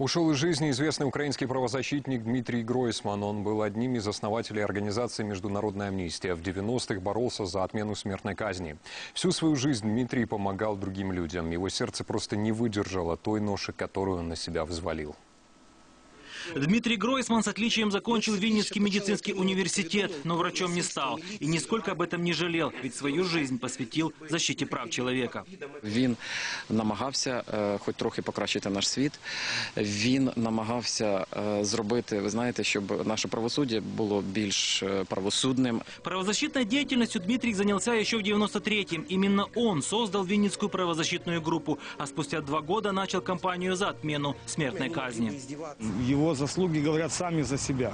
Ушел из жизни известный украинский правозащитник Дмитрий Гройсман. Он был одним из основателей организации «Международная амнистия». В 90-х боролся за отмену смертной казни. Всю свою жизнь Дмитрий помогал другим людям. Его сердце просто не выдержало той ноши, которую он на себя взвалил. Дмитрий Гройсман с отличием закончил Винницкий медицинский университет, но врачом не стал. И нисколько об этом не жалел, ведь свою жизнь посвятил защите прав человека. Він намагався е, хоч трохи покращити наш світ. Він намагався е, зробити, ви знаєте, щоб наше правосуддя було більш е, правосудним. Правозащитной деятельностью Дмитрий занялся еще в 93-м. Именно он создал Винницкую правозащитную группу, а спустя два года начал кампанию за отмену смертной казни. Его заслуги говорят сами за себя.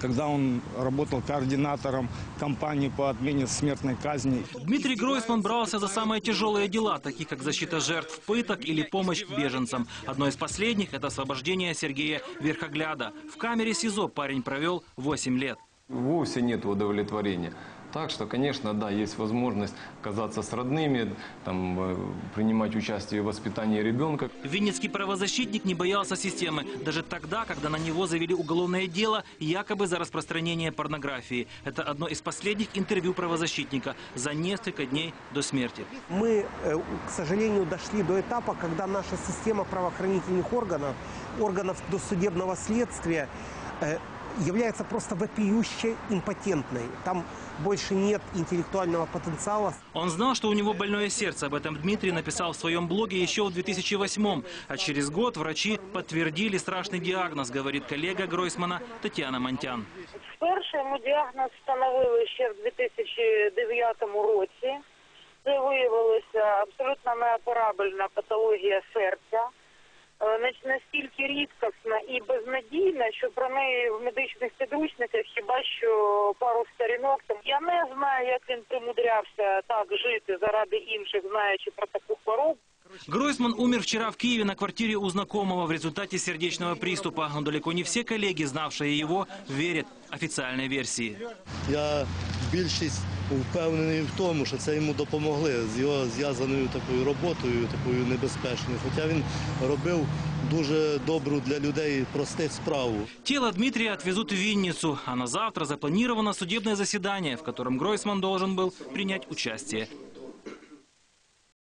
Когда он работал координатором кампании по отмене смертной казни, Дмитрий Гройсман брался за самые тяжелые дела, такие как защита жертв пыток или помощь беженцам. Одно из последних – это освобождение Сергея Верхогляда. В камере СИЗО парень провел 8 лет. вовсе нет удовлетворения. Так что, конечно, да, есть возможность казаться с родными, там, э, принимать участие в воспитании ребенка. Винницкий правозащитник не боялся системы, даже тогда, когда на него завели уголовное дело якобы за распространение порнографии. Это одно из последних интервью правозащитника за несколько дней до смерти. Мы, э, к сожалению, дошли до этапа, когда наша система правоохранительных органов, органов досудебного следствия э, является просто вопиюще импотентной. Там больше нет интеллектуального потенциала. Он знал, что у него больное сердце. Об этом Дмитрий написал в своем блоге еще в 2008 А через год врачи подтвердили страшный диагноз, говорит коллега Гройсмана Татьяна Монтян. Вперше йому діагноз встановили ще в 2009 році. Це виявилося абсолютно неоперабельна патологія серця. Е, Настільки рідкісна і безнадійна, що про неї в медичних підручниках хіба що пару сторінок. Там Я не знаю, як він примудрявся так жити заради інших, знаючи про таку хворобу. Гройсман умер вчера в Киеве на квартире у знакомого в результате сердечного приступа. Но далеко не все коллеги, знавшие его, верят официальной версии. Я більшість впевнений в тому, що це йому допомогли з його зв'язаною такою роботою, такою небезпечною. Хоча він робив дуже добру для людей простих справу. Тело Дмитрия отвезут в Винницу, а на завтра запланировано судебное заседание, в котором Гройсман должен был принять участие.